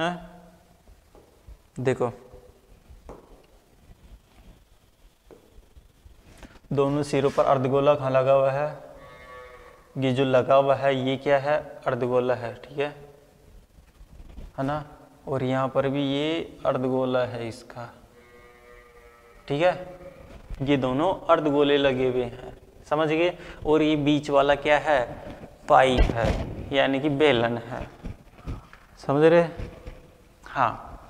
हैं? देखो। दोनों सिरों पर अर्धगोला कहाँ लगा हुआ है? ये जो लगा हुआ है, ये क्या है? अर्धगोला है, ठीक है? है ना? और यहाँ पर भी ये अर्धगोला है इसका, ठीक है? ये दोनों अर्धगोले लगे हुए हैं, समझ गए? और ये बीच वाला क्या है? पाइप है, यानी कि बेलन है, समझ रहे? हाँ।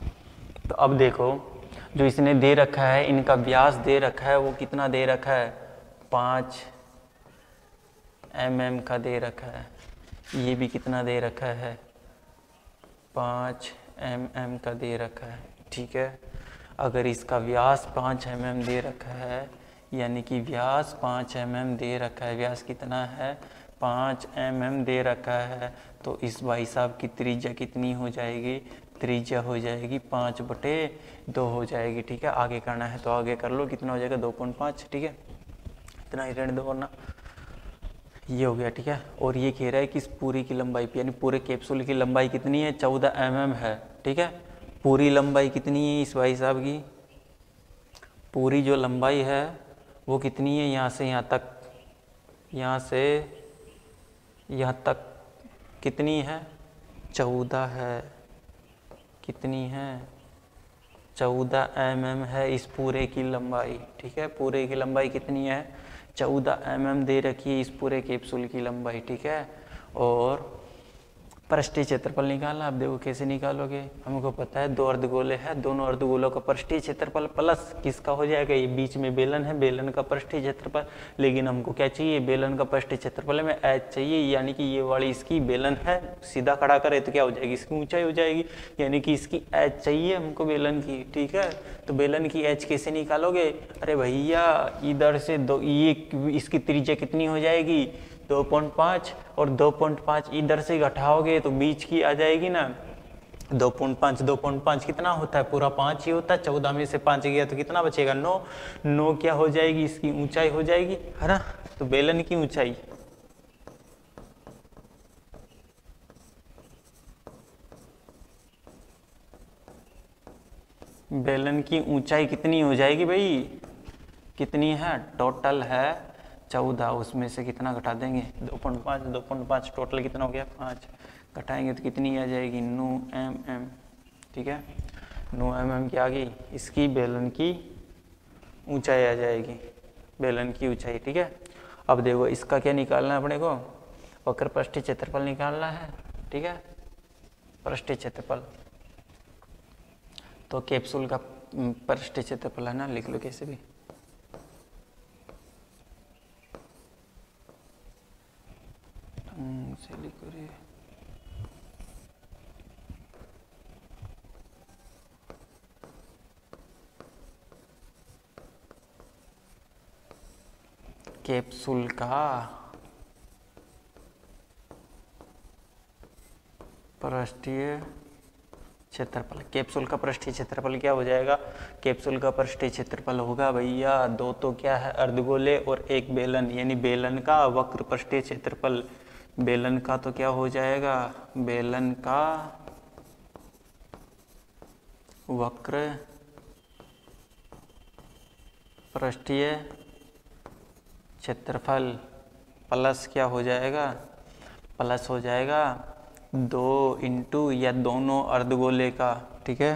तो अब देखो, जो इसने दे रखा है, इनका व्यास दे रखा है, वो कितना दे रखा है? पाँच एम एम का दे रखा है। ये भी कितना दे रखा है? पाँच एम एम का दे रखा है, ठीक है? अगर इसका व्यास पाँच एम एम दे रखा है, यानी कि व्यास पाँच एम एम दे रखा है व्यास कितना है? पाँच एम एम दे रखा है। तो इस भाई साहब की त्रिज्या कितनी हो जाएगी? त्रिज्या हो जाएगी, पाँच बटे दो हो जाएगी, ठीक है? आगे करना है तो आगे कर लो, कितना हो जाएगा? दो पॉइंट पाँच, ठीक है? इतना ही रहने दो वरना ये हो गया, ठीक है? और ये कह रहा है कि इस पूरी की लंबाई यानी पूरे कैप्सूल की लंबाई कितनी है? चौदह एम mm है, ठीक है? पूरी लंबाई कितनी है इस भाई साहब की? पूरी जो लंबाई है, वो कितनी है? यहाँ से यहाँ तक, यहाँ से यहाँ तक कितनी है? चौदह है। कितनी है? चौदह एम mm है इस पूरे की लंबाई, ठीक है? पूरे की लंबाई कितनी है? चौदह एम mm दे रखी है इस पूरे कैप्सूल की लंबाई, ठीक है? और पृष्ठीय क्षेत्रफल निकालना, आप देखो कैसे निकालोगे? हमको पता है दो अर्धगोले हैं, दोनों अर्धगोलों का पृष्ठीय क्षेत्रफल प्लस किसका हो जाएगा? ये बीच में बेलन है, बेलन का पृष्ठीय क्षेत्रफल। लेकिन हमको क्या चाहिए? बेलन का पृष्ठीय क्षेत्रफल में एच चाहिए, यानी कि ये वाली इसकी बेलन है, सीधा खड़ा करे तो क्या हो जाएगी? इसकी ऊंचाई हो जाएगी, यानी कि इसकी एच चाहिए हमको बेलन की, ठीक है? तो बेलन की एच कैसे निकालोगे? अरे भैया, इधर से दो, ये इसकी त्रिज्या कितनी हो जाएगी? दो पॉइंट पाँच और दो पॉइंट पाँच इधर से घटाओगे तो बीच की आ जाएगी ना। दो पॉइंट पाँच, दो पॉइंट पाँच कितना होता है? पूरा पाँच ही होता है। चौदह में से पाँच गया तो कितना बचेगा? नौ। नौ क्या हो जाएगी? इसकी ऊंचाई हो जाएगी। है ना? तो बेलन की ऊंचाई। बेलन की ऊंचाई कितनी हो जाएगी भाई? कितनी है? टोटल है चौदह, उसमें से कितना घटा देंगे? दो पॉइंट पाँच, दो पॉइंट पाँच टोटल कितना हो गया? पाँच। घटाएँगे तो कितनी आ जाएगी? नौ एम एम। ठीक है? नौ एम एम की आ गई इसकी बेलन की ऊंचाई आ जाएगी। बेलन की ऊंचाई, ठीक है? अब देखो, इसका क्या निकालना है अपने को? वक्र पृष्ठीय क्षेत्रफल निकालना है, ठीक है? पृष्ठीय क्षेत्रफल। तो कैप्सूल का पृष्ठीय क्षेत्रफल है ना, लिख लो कैसे भी। से लिखो रे कैप्सूल का पृष्ठीय क्षेत्रफल। कैप्सूल का पृष्ठीय क्षेत्रफल क्या हो जाएगा? कैप्सूल का पृष्ठीय क्षेत्रफल होगा भैया, दो तो क्या है? अर्धगोले और एक बेलन, यानी बेलन का वक्र पृष्ठीय क्षेत्रफल। बेलन का तो क्या हो जाएगा? बेलन का वक्र पृष्ठीय क्षेत्रफल प्लस क्या हो जाएगा? प्लस हो जाएगा दो इंटू या दोनों अर्धगोले का, ठीक है?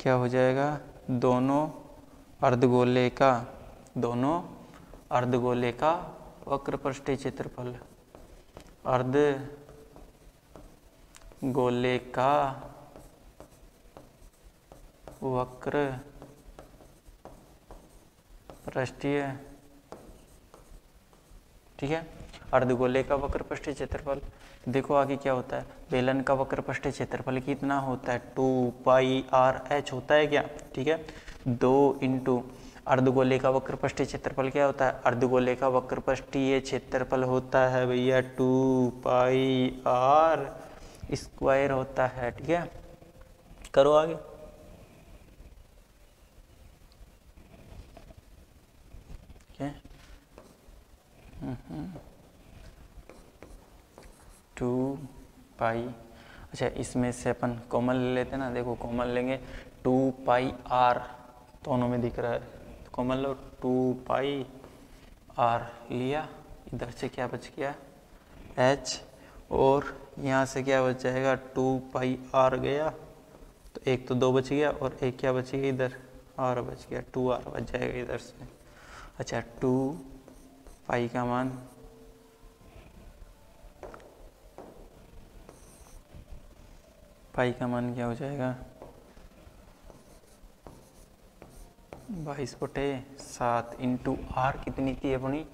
क्या हो जाएगा? दोनों अर्धगोले का, दोनों अर्धगोले का वक्र पृष्ठीय क्षेत्रफल। अर्ध गोले का वक्र पृष्ठीय, ठीक है? अर्धगोले का वक्र पृष्ठीय क्षेत्रफल। देखो आगे क्या होता है। बेलन का वक्र पृष्ठीय क्षेत्रफल कितना होता है? टू पाई आर एच होता है क्या? ठीक है? दो इंटू अर्धगोले का वक्र पृष्ठीय क्षेत्रफल क्या होता है? अर्धगोले का वक्र पृष्ठीय क्षेत्रफल होता है भैया टू पाई आर स्क्वायर होता है, ठीक है? करो आगे। टू पाई अच्छा इसमें से अपन कॉमन ले लेते हैं ना, देखो कॉमन लेंगे। टू पाई आर, दोनों में दिख रहा है। कॉमन लो टू पाई आर लिया, इधर से क्या बच गया? एच और यहाँ से क्या बच जाएगा? टू पाई आर गया तो एक तो दो बच गया, और एक क्या बच गया? इधर आर बच गया, टू आर बच जाएगा इधर से। अच्छा टू पाई का मान पाई का मान क्या हो जाएगा? बाईस बटे सात इंटू आर कितनी थी अपनी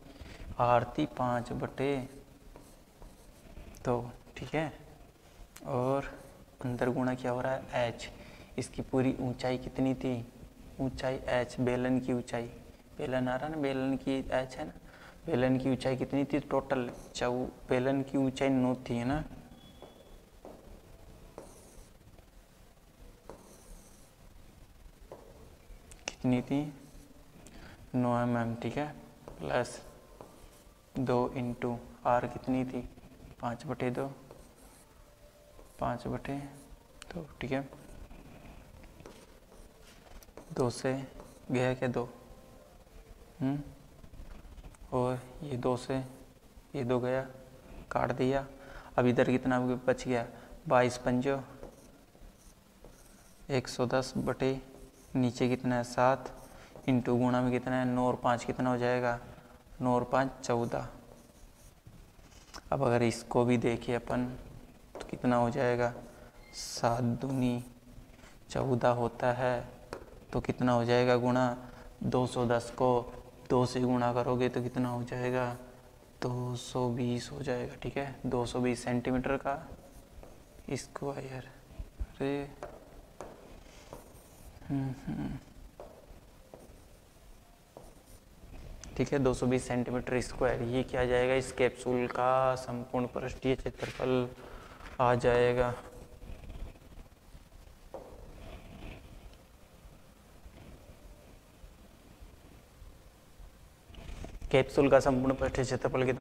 आर थी पाँच बटे तो ठीक है। और अंदर गुणा क्या हो रहा है? एच इसकी पूरी ऊंचाई कितनी थी? ऊंचाई एच बेलन की ऊंचाई। बेलन आ रहा ना? बेलन की एच है ना? बेलन की ऊंचाई कितनी थी? टोटल चौ बेलन की ऊंचाई नौ थी, है ना? कितनी थी नौ एम एम ठीक है। प्लस दो इंटू आर कितनी थी? पाँच बटे दो। पाँच बटे दो, ठीक है। दो से गया क्या दो? हम्म। और ये दो से, ये दो गया, काट दिया। अब इधर कितना बच गया? बाईस पंजो। एक सौ दस बटे नीचे कितना है? सात। इंटू गुणा में कितना है? नौ और पाँच कितना हो जाएगा? नौ और पाँच, चौदह। अब अगर इसको भी देखें अपन तो कितना हो जाएगा? सात दूनी चौदह होता है तो कितना हो जाएगा गुणा? दो सौ दस को दो से गुणा करोगे तो कितना हो जाएगा? दो सौ बीस हो जाएगा, ठीक है? दो सौ बीस सेंटीमीटर का स्क्वायर। अरे। ठीक है 220 सेंटीमीटर स्क्वायर ये क्या जाएगा? इस कैप्सूल का संपूर्ण पृष्ठीय क्षेत्रफल आ जाएगा। कैप्सूल का संपूर्ण पृष्ठीय क्षेत्रफल कितना?